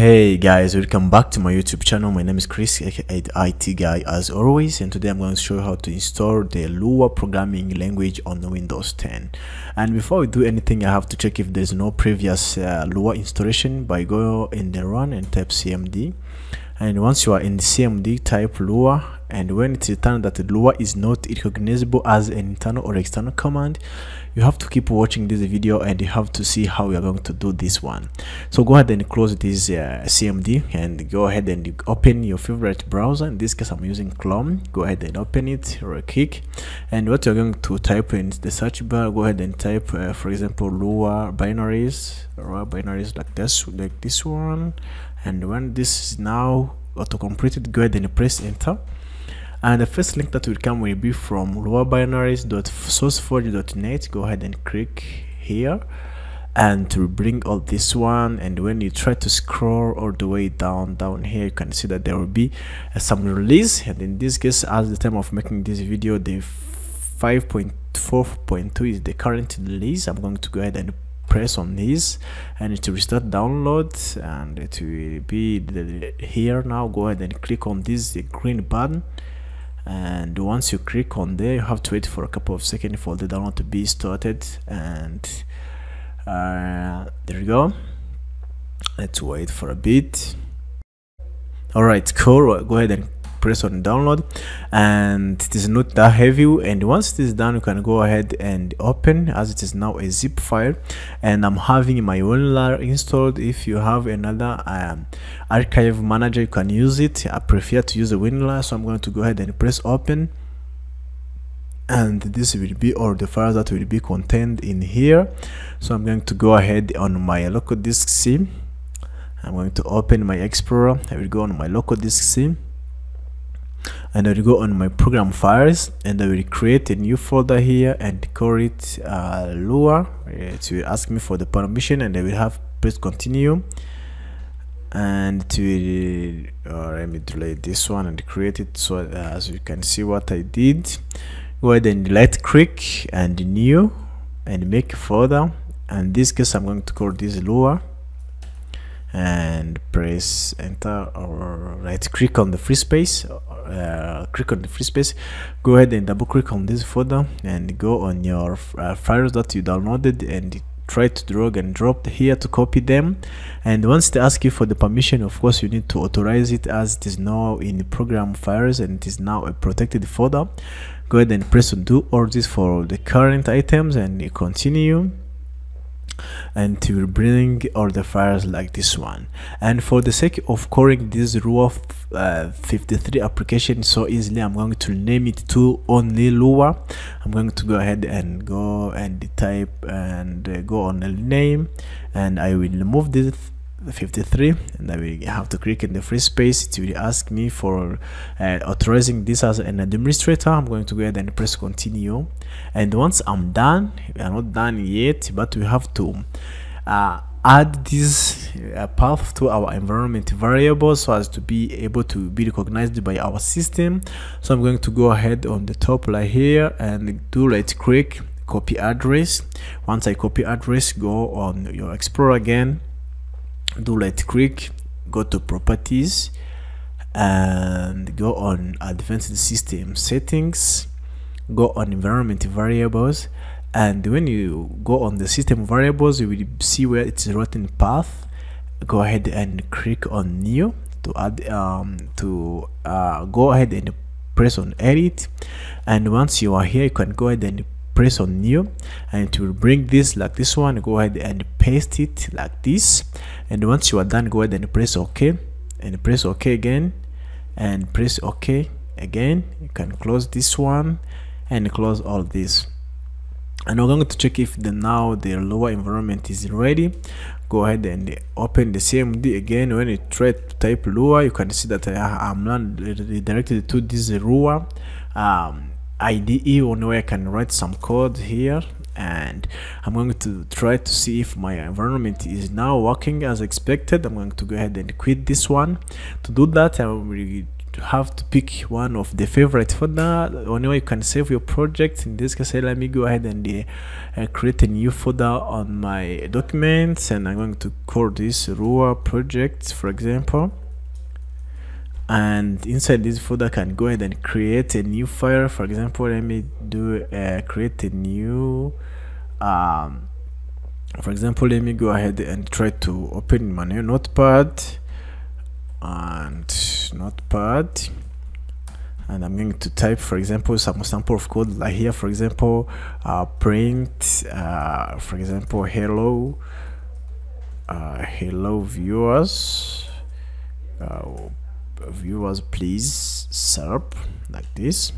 Hey guys, welcome back to my YouTube channel. My name is Chris, aka IT guy as always, and today I'm going to show you how to install the Lua programming language on Windows 10. And before we do anything, I have to check if there's no previous uh, Lua installation by go in the run and type cmd. And once you are in the cmd, type Lua and when it's returned that Lua is not recognizable as an internal or external command you have to keep watching this video and you have to see how we are going to do this one. So go ahead and close this uh, cmd and go ahead and open your favorite browser. In this case i'm using chrome. Go ahead and open it right click. And what you're going to type in the search bar go ahead and type uh, for example lua binaries lua binaries like this like this one and when this is now auto completed go ahead and press enter. And the first link that will come will be from luabinaries.sourceforge.net go ahead and click here. And to bring all this one and when you try to scroll all the way down down here you can see that there will be uh, some release. And in this case at the time of making this video the 5.4.2 is the current release. I'm going to go ahead and press on this and it will restart download and it will be here now. Go ahead and click on this green button and once you click on there you have to wait for a couple of seconds for the download to be started and uh, there you go. Let's wait for a bit. All right cool go ahead and press on download. And it is not that heavy. And once it is done you can go ahead and open as it is now a zip file. And i'm having my WinRAR installed. If you have another um, archive manager you can use it. I prefer to use the WinRAR so i'm going to go ahead and press open. And this will be all the files that will be contained in here. So i'm going to go ahead on my local disk c. I'm going to open my explorer. I will go on my local disk c and I will go on my program files and I will create a new folder here and call it uh, Lua. It will ask me for the permission and I will have press continue. And to uh, let me delete this one and create it so uh, as you can see what I did. Go ahead and right click and new and make a folder. And this case I'm going to call this Lua and press enter or right click on the free space uh, click on the free space. Go ahead and double click on this folder and go on your uh, files that you downloaded and try to drag and drop here to copy them. And once they ask you for the permission of course you need to authorize it as it is now in the program files and it is now a protected folder. Go ahead and press undo all this for the current items and continue and to bring all the files like this one. And for the sake of calling this Lua uh, 53 application so easily i'm going to name it to only lua i'm going to go ahead and go and type and uh, go on the name and i will remove this 53 and I will have to click in the free space. It will ask me for uh, authorizing this as an administrator. I'm going to go ahead and press continue. And once I'm done we are not done yet but we have to uh, add this uh, path to our environment variable so as to be able to be recognized by our system. So I'm going to go ahead on the top right here and do right click copy address. Once I copy address go on your explorer again do right click go to properties and go on advanced system settings go on environment variables and when you go on the system variables you will see where it's written path. Go ahead and click on new to add um to uh, go ahead and press on edit. And once you are here you can go ahead and press on new and it will bring this like this one go ahead and paste it like this. And once you are done go ahead and press ok and press ok again and press ok again. You can close this one and close all this and we're going to check if the now the Lua environment is ready. Go ahead and open the cmd again. When you try to type Lua you can see that I, am not redirected to this Lua um, IDE on where I can write some code here and I'm going to try to see if my environment is now working as expected. I'm going to go ahead and quit this one. To do that I will have to pick one of the favorite folder whenever you can save your project. In this case let me go ahead and uh, create a new folder on my documents and i'm going to call this Lua project for example and inside this folder can go ahead and create a new file. For example let me do uh, create a new um, for example let me go ahead and try to open my new notepad and notepad. And I'm going to type for example some sample of code like here for example uh, print uh, for example hello uh, hello viewers uh, viewers please serp like this.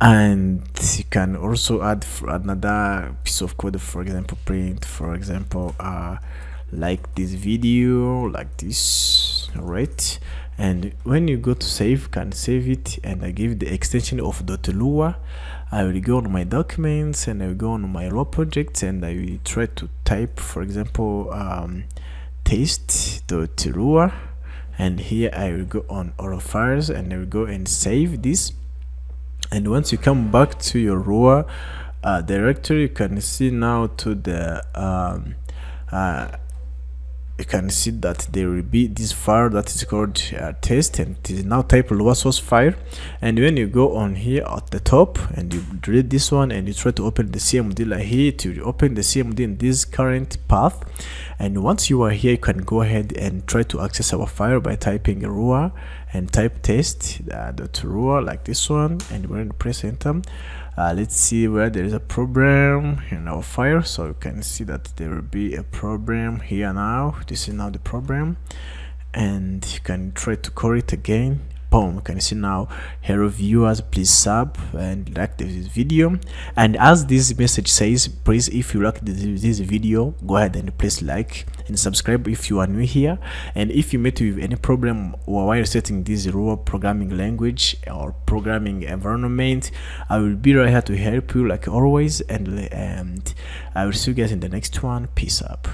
And you can also add another piece of code for example print for example uh like this video like this right and when you go to save can save it and i give the extension of .lua. I will go on my documents and i will go on my raw projects and i will try to type for example um test.lua and here I will go on all files and I will go and save this. And once you come back to your Lua uh, directory you can see now to the um, uh, you can see that there will be this file that is called uh, test and it is now type Lua source file and when you go on here at the top and you delete this one and you try to open the cmd like here to open the cmd in this current path. And once you are here you can go ahead and try to access our file by typing Lua and type test uh, dot like this one. And we're going to press enter uh, let's see where there is a problem in our file so you can see that there will be a problem here now this is now the problem and you can try to call it again. Boom can you can see now hello viewers please sub and like this video. And as this message says please if you like this, this video go ahead and please like and subscribe if you are new here. And if you met with any problem while setting this Lua programming language or programming environment i will be right here to help you like always. And and i will see you guys in the next one. Peace up